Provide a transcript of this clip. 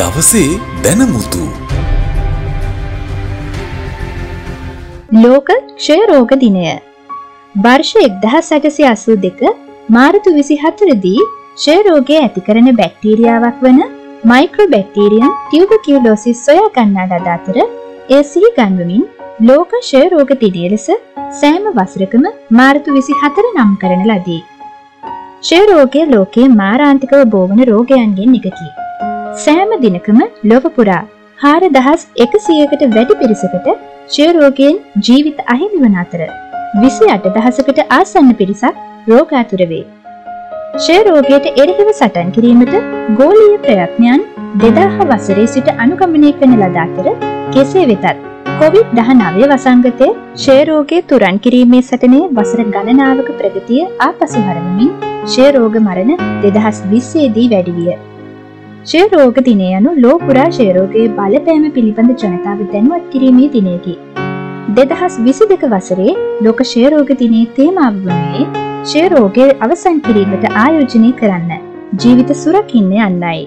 දවසේ දැනමුතු ලෝක ක්ෂය රෝග දිනය වර්ෂ එක්දහස් අටසි අසූ දෙක මාර්තු විසි හතුරදී ක්ෂය රෝගය ඇති කරන බැක්ටීරියාවක් වන මයික්‍රෝ බැක්ටීරියම් ටියවබ කිවලෝසිස් සොයා ගන්නා ලද අතර එය සිහි ගන්වමින් ලෝක ක්ෂය රෝග තිඩිය ලෙස සෑම වසරකම මාර්තු විසි හතර නම් කරන ලදී. ක්ෂය රෝගය ලෝකයේ මාරාන්තිකව බෝවන රෝගයන්ගෙන් එකකි. සෑම දිනකම ලොව පුරා හාර දහස් එකසියකට වැඩි පිරිසකට ක්ෂයරෝගයෙන් ජීවිත අහිමි වන අතර විසි අට දහසකට ආසන්න පිරිසක් රෝගාතුර වේ. ක්ෂයරෝගයට එරෙහිව සටන් කිරීමට ගෝලීය ප්‍රයත්නයන් දෙදාහ වසරේ සිට අනුගමනය කරන ලද අතර කෙසේ වෙතත් කොවිD-19 වසංගතය ක්ෂයරෝගය තුරන් කිරීමේ සටනේ වසර ගණනාවක ප්‍රගතිය ආපසු හරවමින් ක්ෂයරෝග මරණ දෙදහස් විස්සේදී ෂය රෝග දිනය යනු ලෝපුරා ෂයරෝගයේ බලපෑම පිළිබඳ ජනතාව දැනුවත් කිරීමේ දිනයකි. දෙදහස් විසි දෙක වසරේ ලෝක ෂයරෝග දිනේ තේමාව වන්නේ ෂයරෝගය අවසන් කිරීමට ආයෝජනය කරන්න ජීවිත සුරකින්න යන්නයි.